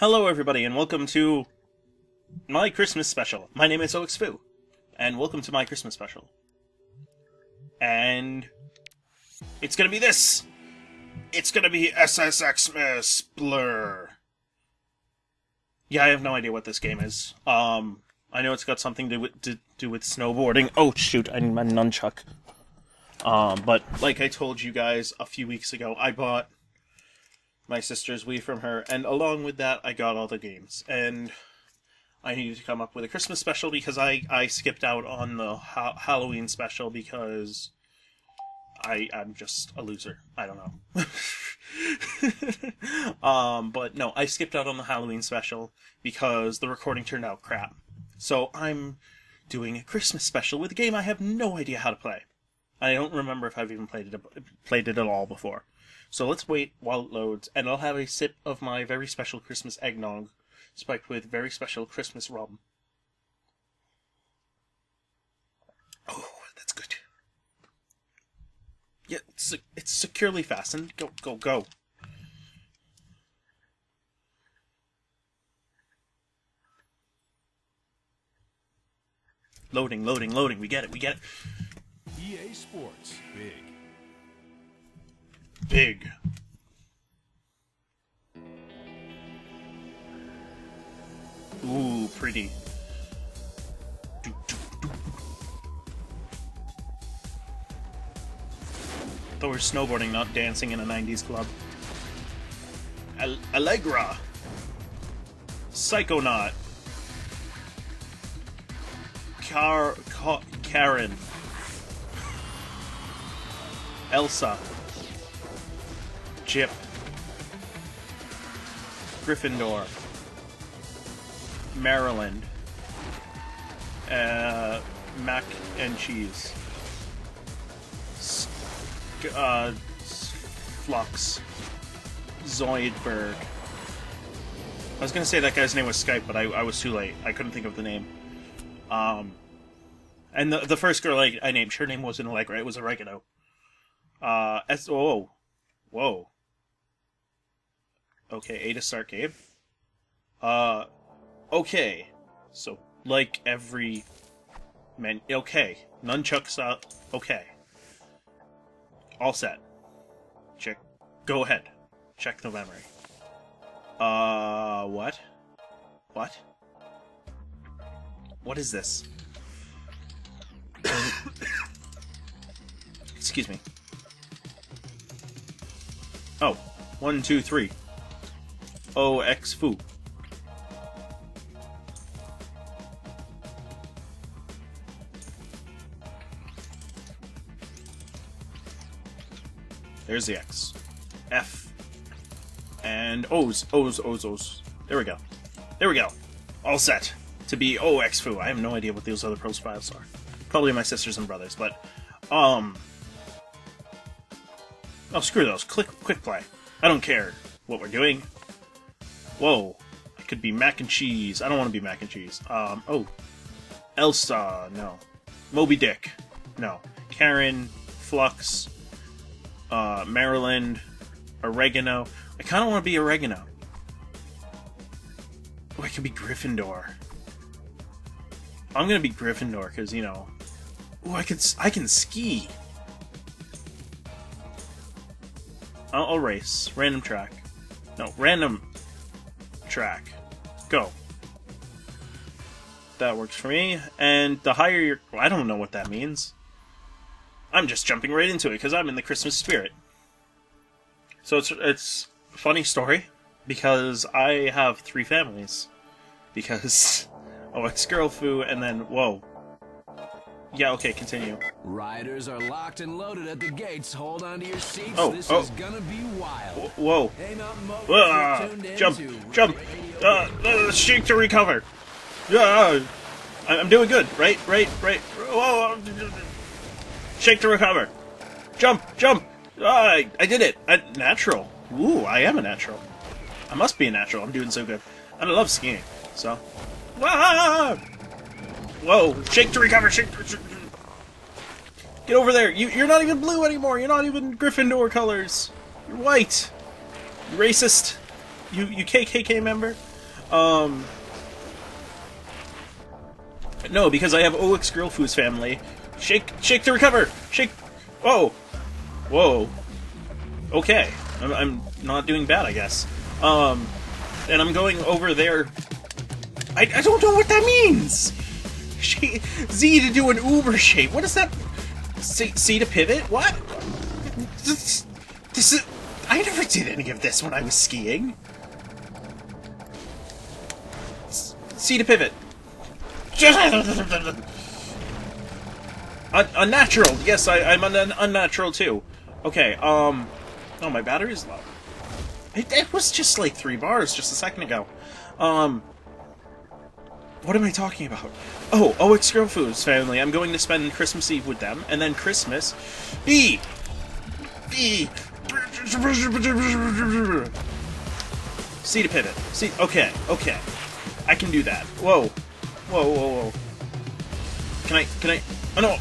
Hello, everybody, and welcome to my Christmas special. My name is OXFoo, and welcome to my Christmas special. And it's gonna be this. It's gonna be SSXmas Blur. Yeah, I have no idea what this game is. Um, I know it's got something to, to do with snowboarding. Oh shoot, I need my nunchuck. Um, but like I told you guys a few weeks ago, I bought my sister's Wii from her, and along with that, I got all the games. And I needed to come up with a Christmas special because I, I skipped out on the ha- Halloween special because I I'm just a loser. I don't know. um, but no, I skipped out on the Halloween special because the recording turned out crap. So I'm doing a Christmas special with a game I have no idea how to play. I don't remember if I've even played it played it at all before. So let's wait while it loads, and I'll have a sip of my very special Christmas eggnog, spiked with very special Christmas rum. Oh, that's good. Yeah, it's, it's securely fastened. Go, go, go. Loading, loading, loading. We get it, we get it. EA Sports, big. Big. Ooh, pretty. Thought we're snowboarding, not dancing in a 90s club. Al- Allegra. Psychonaut. Car- Ca- Karen. Elsa. Chip. Gryffindor. Maryland. Uh, mac and cheese. Uh, Flux. Zoidberg. I was gonna say that guy's name was Skype, but I, I was too late. I couldn't think of the name. Um, and the the first girl I, I named, her name wasn't Allegra, it was Oregano. Uh, S oh, whoa. Okay, A to start game. Uh, okay. So, like every man, okay. Nunchucks out. Okay. All set. Check. Go ahead. Check the memory. Uh, what? What? What is this? Excuse me. Oh, one, two, three. O X Foo. There's the X. F. And O's, O's, O's, O's. There we go. There we go. All set to be O X Foo. I have no idea what those other profiles are. Probably my sisters and brothers, but um. Oh, screw those. Click, quick play. I don't care what we're doing. Whoa. I could be mac and cheese. I don't want to be mac and cheese. Um, oh. Elsa, no. Moby Dick, no. Karen, Flux, uh, Maryland, Oregano. I kind of want to be Oregano. Oh, I could be Gryffindor. I'm gonna be Gryffindor because you know. Oh, I can I can ski. I'll, I'll race. Random track. No, random track. Go. That works for me. And the higher your... Well, I don't know what that means. I'm just jumping right into it because I'm in the Christmas spirit. So it's it's a funny story because I have three families. Because oh, it's girl foo and then whoa. Yeah, okay, continue. Riders are locked and loaded at the gates. Hold on to your seats. Oh, this oh. is gonna be wild. Whoa. Hey, Mountain Motors, you're tuned in jump, jump, uh, uh, shake to recover. Yeah, I- I'm doing good. Right, right, right. Whoa, uh, shake to recover. Jump, jump. Ah, I, I did it. I, natural. Ooh, I am a natural. I must be a natural. I'm doing so good. And I love skiing. So, ah! Whoa, shake to recover. Shake. To, Get over there. You, you're not even blue anymore. You're not even Gryffindor colors. You're white. You racist. You you KKK member. Um. No, because I have OX Grillfoo's family. Shake, shake to recover. Shake. Whoa, whoa. Okay, I'm, I'm not doing bad, I guess. Um, and I'm going over there. I, I don't know what that means. Z to do an Uber shape. What is that? C, C to pivot? What? This, this is. I never did any of this when I was skiing. C to pivot. Un- unnatural. Yes, I, I'm un- unnatural too. Okay. Um. Oh, my battery's low. It, it was just like three bars just a second ago. Um. What am I talking about? Oh, oh, it's Girlfood's family. I'm going to spend Christmas Eve with them, and then Christmas. B. B. C to pivot. C. Okay, okay. I can do that. Whoa, whoa, whoa, whoa. Can I? Can I? Oh no!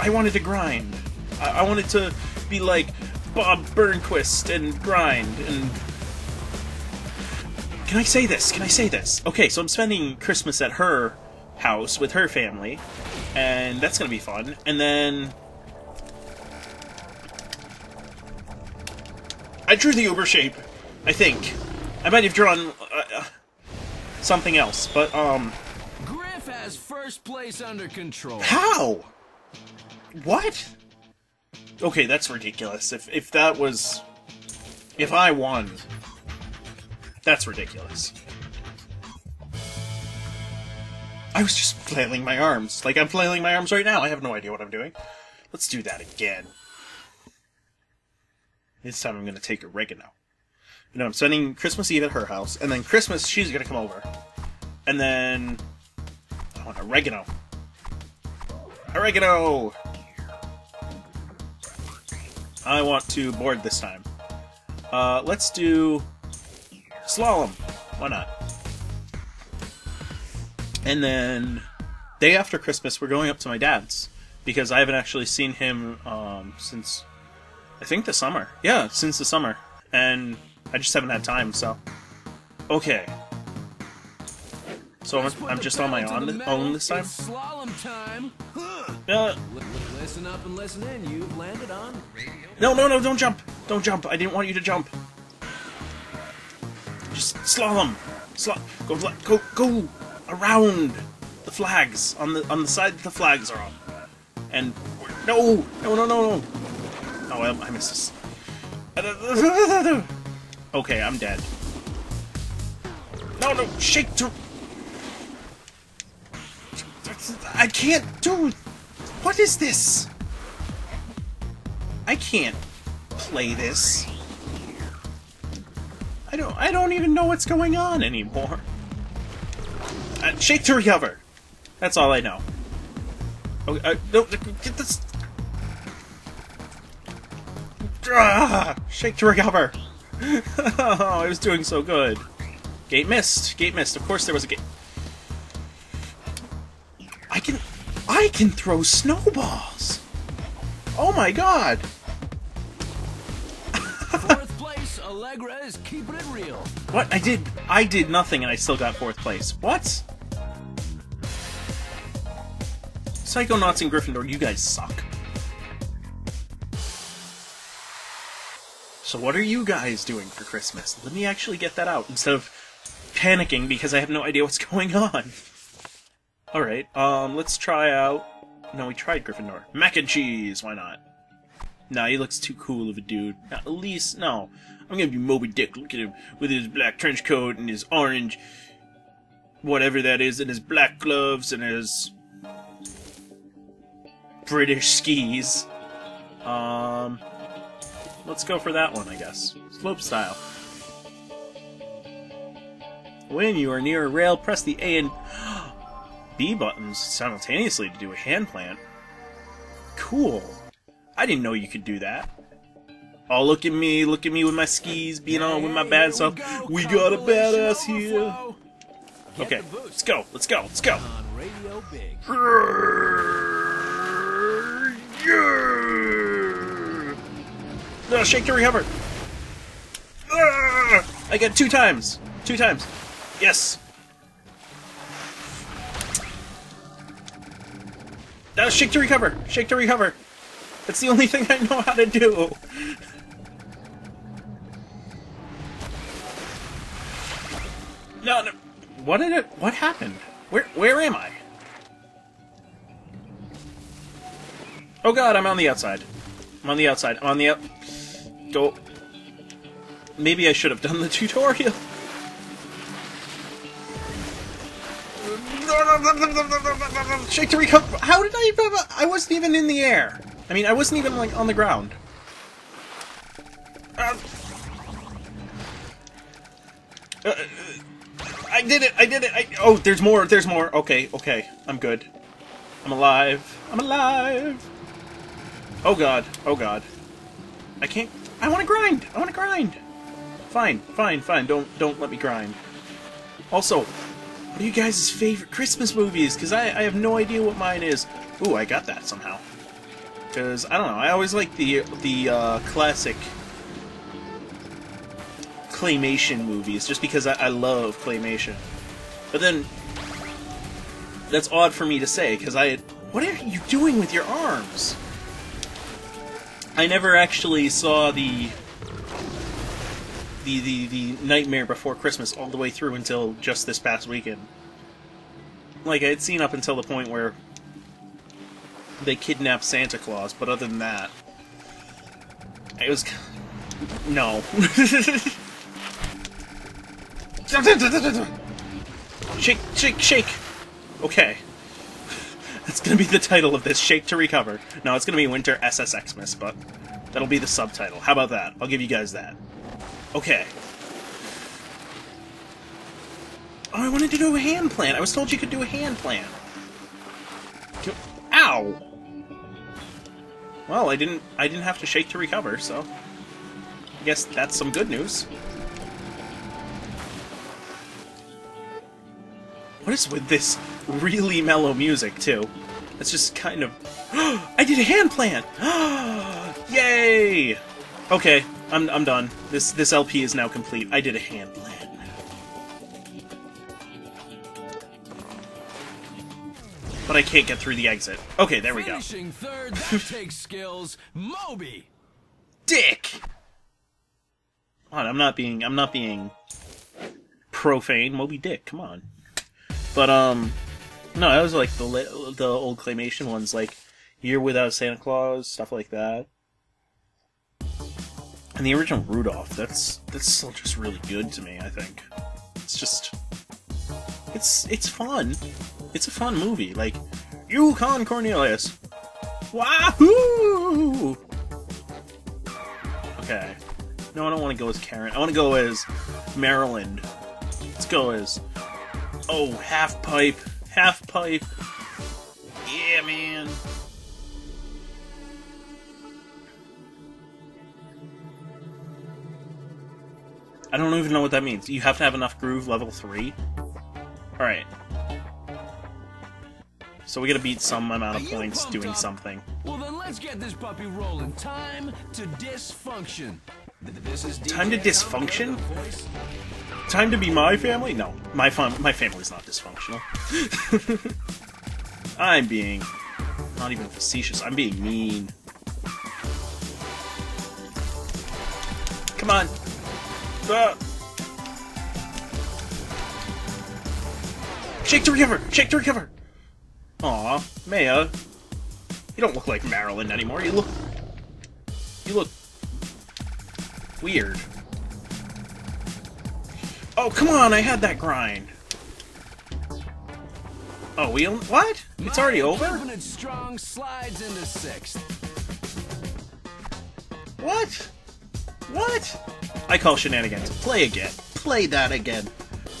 I wanted to grind. I, I wanted to be like Bob Burnquist and grind and. Can I say this? Can I say this? Okay, so I'm spending Christmas at her house with her family, and that's gonna be fun. And then I drew the Uber shape. I think I might have drawn uh, uh, something else, but um, Griff has first place under control. how? What? Okay, that's ridiculous. If if that was, if I won, that's ridiculous. I was just flailing my arms. Like I'm flailing my arms right now. I have no idea what I'm doing. Let's do that again. This time I'm gonna take oregano. You know, I'm spending Christmas Eve at her house, and then Christmas she's gonna come over, and then I want oregano. Oregano. I want to board this time. Uh, let's do slalom. Why not? And then day after Christmas, we're going up to my dad's because I haven't actually seen him um, since I think the summer. Yeah, since the summer, and I just haven't had time. So, okay. So I'm, I'm just on my own, own this time. Slalom time. Uh, Li- li- Listen up and listen in. You've landed on radio. no, no, no! Don't jump! Don't jump! I didn't want you to jump. Just slalom, slalom, go, go, go around the flags on the on the side that the flags are on. And no, no, no, no, no! Oh, I, I missed this. Okay, I'm dead. No, no, shake to. I can't do. What is this? I can't play this. I don't. I don't even know what's going on anymore. Uh, shake to recover. That's all I know. Okay, uh, no, get this. Ah, shake to recover. oh, I was doing so good. Gate missed. Gate missed. Of course there was a gate. I can. I can throw snowballs. Oh my god. Allegra is keeping it real. What? I did. I did nothing, and I still got fourth place. What? Psychonauts and Gryffindor, you guys suck. So what are you guys doing for Christmas? Let me actually get that out instead of panicking because I have no idea what's going on. All right. Um. Let's try out. No, we tried Gryffindor. Mac and cheese. Why not? Nah, he looks too cool of a dude. At least, no. I'm gonna be Moby Dick. Look at him with his black trench coat and his orange, whatever that is, and his black gloves and his British skis. Um, let's go for that one, I guess. Slope style. When you are near a rail, press the A and B buttons simultaneously to do a hand plant. Cool. I didn't know you could do that. Oh, look at me, look at me with my skis, being all with my bad self. We got a badass here. Okay, let's go, let's go, let's go. No, shake to recover. Ah! I get two times. Two times. Yes. Now shake to recover. Shake to recover. That's the only thing I know how to do. No, no. What did it... What happened? Where, where am I? Oh god, I'm on the outside. I'm on the outside. I'm on the out... Go... Maybe I should have done the tutorial. Shake to recover. How did I even? I wasn't even in the air. I mean, I wasn't even like on the ground. Uh, I did it. I did it. I, oh, there's more. There's more. Okay. Okay. I'm good. I'm alive. I'm alive. Oh god. Oh god. I can't. I want to grind. I want to grind. Fine. Fine. Fine. Don't don't let me grind. Also, what are you guys' favorite Christmas movies? Because I, I have no idea what mine is. Ooh, I got that somehow. Because, I don't know, I always like the, the uh, classic claymation movies, just because I, I love claymation. But then, that's odd for me to say, because I... What are you doing with your arms? I never actually saw the the, the, the Nightmare Before Christmas all the way through until just this past weekend. Like, I had seen up until the point where they kidnapped Santa Claus, but other than that, it was... No. shake, shake, shake! Okay. That's gonna be the title of this, Shake to Recover. No, it's gonna be Winter SS Xmas, but that'll be the subtitle. How about that? I'll give you guys that. Okay. Oh, I wanted to do a hand plant. I was told you could do a hand plant. Ow! Well, I didn't I didn't have to shake to recover, so I guess that's some good news. What is with this really mellow music, too? It's just kind of... I did a hand plant! Yay! Okay, I'm, I'm done. This this LP is now complete. I did a hand plant. But I can't get through the exit. Okay, there we go. Finishing third, that takes skills. Moby! Dick! Come On, I'm not being I'm not being profane. Moby Dick, come on. But um no, that was like the the old claymation ones like Year Without Santa Claus, stuff like that. And the original Rudolph, that's that's still just really good to me, I think. It's just it's it's fun. It's a fun movie. Like Yukon Cornelius. Wahoo! Okay. No, I don't want to go as Karen. I want to go as Maryland. Let's go as Oh, half pipe. Half pipe. Yeah, man. I don't even know what that means. You have to have enough groove level 3? Alright. So we gotta beat some amount of points doing up? something. Well then let's get this puppy rolling. Time to dysfunction. Time to dysfunction? Time to be my family? No, my fam my family's not dysfunctional. I'm being not even facetious. I'm being mean. Come on. Uh. Shake to recover! Shake to recover! Aw, Maya. You don't look like Marilyn anymore. You look... You look... Weird. Oh, come on! I had that grind! Oh, we... What? It's already over? Strong slides into sixth. What? What? I call shenanigans. Play again. Play that again.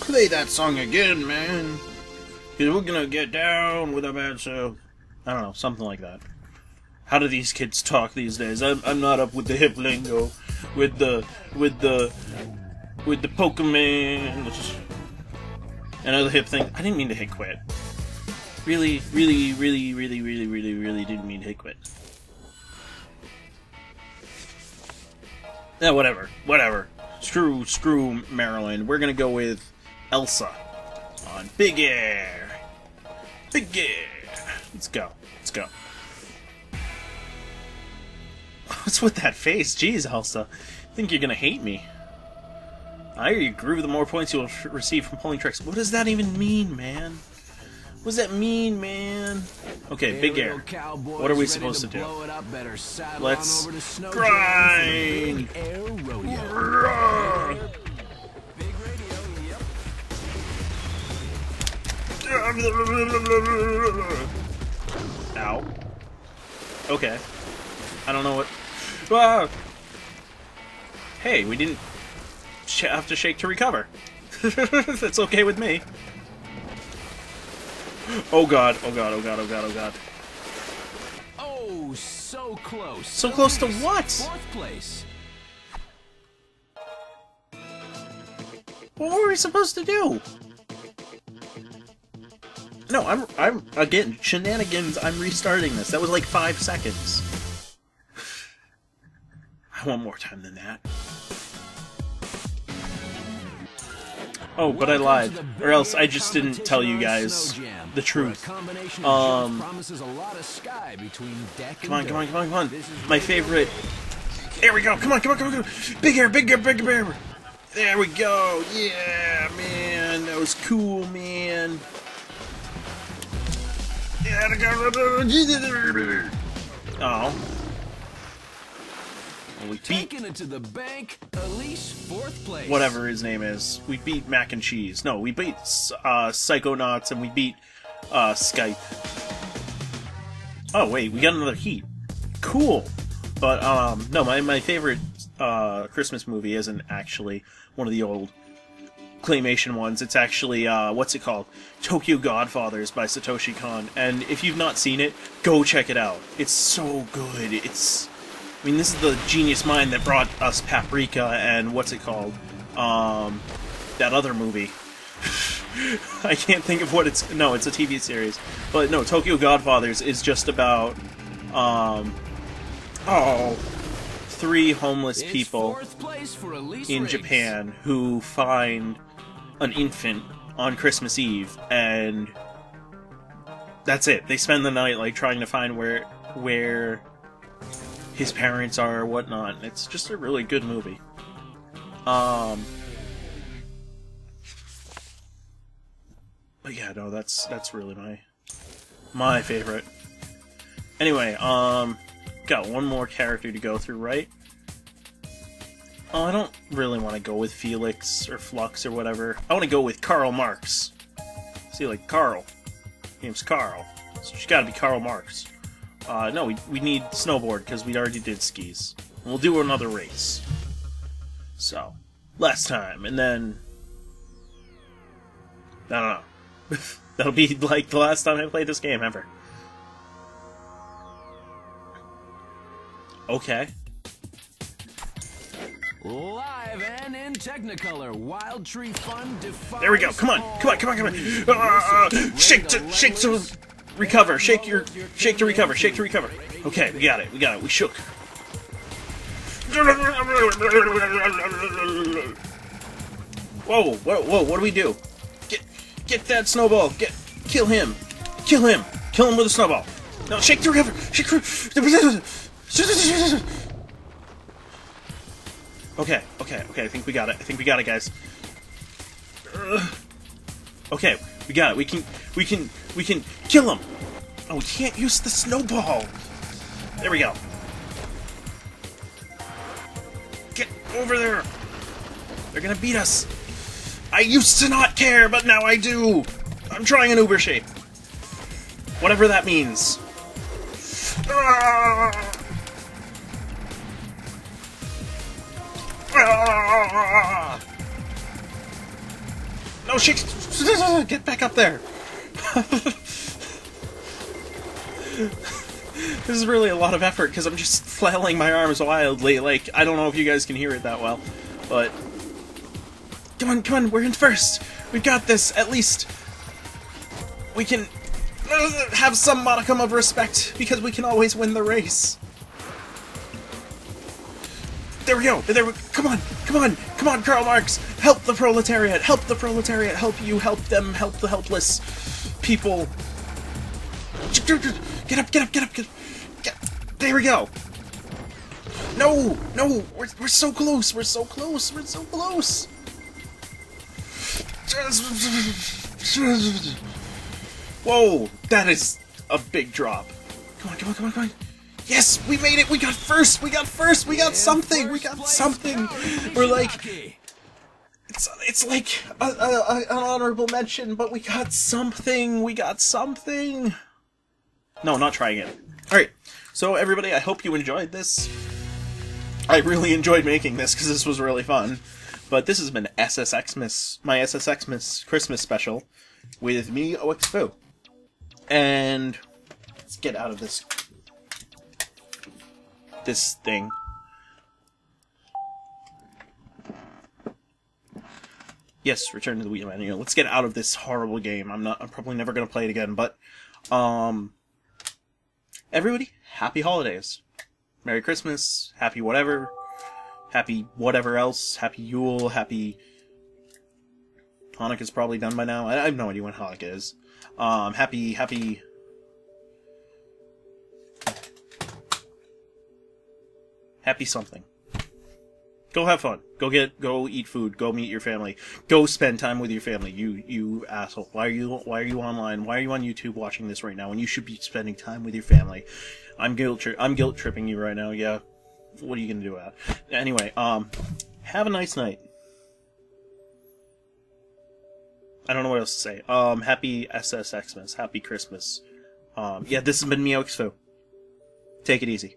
Play that song again, man. Cause we're gonna get down with a bad show. I don't know, something like that. How do these kids talk these days? I'm, I'm not up with the hip lingo, with the with the with the Pokemon. Another hip thing. I didn't mean to hit quit. Really, really, really, really, really, really, really didn't mean to hit quit. Yeah, whatever. Whatever. Screw, screw Maryland. We're gonna go with Elsa on Big Air. Big Air. Let's go. Let's go. What's with that face? Jeez, Elsa. I think you're gonna hate me. I hear you groove, the more points you'll receive from pulling tricks. What does that even mean, man? What does that mean, man? Okay, big Here air. What are we supposed to do? up, Let's to Snow Jam for the grind. Big Air Rodeo. Big radio, yep. Ow. Okay. I don't know what. Ah! Hey, we didn't sh- have to shake to recover. That's okay with me. Oh god, oh god, oh god, oh god, oh god. Oh, so close. So close to what? Fourth place. What were we supposed to do? No, I'm, I'm, again, shenanigans, I'm restarting this. That was like five seconds. I want more time than that. Oh, but I lied. to the Big Or else I just didn't tell you guys the truth. Um, of jumps promises a lot of sky between deck Come on, come on, come on, come on. My favorite. There we go. Come on, come on, come on, come on. Big air, big air, big air. There we go. Yeah, man. That was cool, man. Oh. Well, we beat Taking it to the bank, Elise fourth place. whatever his name is. We beat Mac and Cheese. No, we beat uh, Psychonauts and we beat uh, Skype. Oh wait, we got another heat. Cool. But um, no, my my favorite uh, Christmas movie isn't actually one of the old claymation ones. It's actually uh, what's it called? Tokyo Godfathers by Satoshi Kon. And if you've not seen it, go check it out. It's so good. It's I mean, this is the genius mind that brought us Paprika and what's it called? Um, that other movie. I can't think of what it's. No, it's a TV series. But no, Tokyo Godfathers is just about, um, oh, three homeless people fourth place for Elise in. Japan who find an infant on Christmas Eve, and that's it. They spend the night like trying to find where where his parents are whatnot. It's just a really good movie. Um. But yeah, no, that's that's really my my favorite. Anyway, um, got one more character to go through, right? Oh, I don't really want to go with Felix or Flux or whatever. I want to go with Karl Marx. See, like Carl. His name's Carl. So she's got to be Karl Marx. Uh, no, we, we need snowboard because we already did skis. We'll do another race. So, last time, and then. I don't know. That'll be like the last time I played this game ever. Okay. Live and in Technicolor, Wild Tree Fun There we go. Come on, come on, come on, come on. Uh, shake to, shake to recover. Shake your, shake to recover. Shake to recover. Okay, we got it. We got it. We shook. Whoa, whoa, whoa! What do we do? Get, get that snowball. Get, kill him. Kill him. Kill him with a snowball. No, shake to recover. Shake. to- Okay, okay, okay. I think we got it. I think we got it, guys. Okay, we got it. We can, we can, we can kill him. Oh, we can't use the snowball. There we go. Get over there. They're gonna beat us. I used to not care, but now I do. I'm trying an Uber shape. Whatever that means. Ah! Ah! No, shake! Get back up there! this is really a lot of effort because I'm just flailing my arms wildly. Like, I don't know if you guys can hear it that well, but. Come on, come on, we're in first! We've got this, at least. We can uh, have some modicum of respect because we can always win the race. There we go. There we Come on. Come on. Come on, Karl Marx. Help the proletariat. Help the proletariat. Help you. Help them. Help the helpless people. Get up, get up, get up, get up. Get, there we go. No, no, we're, we're so close, we're so close, we're so close. Whoa, that is a big drop. Come on, come on, come on, come on. Yes, we made it. We got first. We got first. We got something. We got something. We're like, it's it's like a, a, a, an honorable mention, but we got something. We got something. No, not trying it. All right. So everybody, I hope you enjoyed this. I really enjoyed making this because this was really fun. But this has been SSXmas, my SSXmas Christmas special, with me, OXFoo. And let's get out of this this thing. Yes, return to the Wii menu. Let's get out of this horrible game. I'm not. I'm probably never gonna play it again. But, um, everybody, happy holidays, Merry Christmas, happy whatever, happy whatever else, happy Yule, happy. Hanukkah's probably done by now. I I have no idea when Hanukkah is. Um, happy, happy. Happy something. Go have fun. Go get, go eat food. Go meet your family. Go spend time with your family. You, you asshole. Why are you, why are you online? Why are you on YouTube watching this right now when you should be spending time with your family? I'm guilt, tri- I'm guilt tripping you right now. Yeah. What are you gonna do about it? Anyway, um, have a nice night. I don't know what else to say. Um, happy SSXmas. Happy Christmas. Um, yeah, this has been Meowxfo. Take it easy.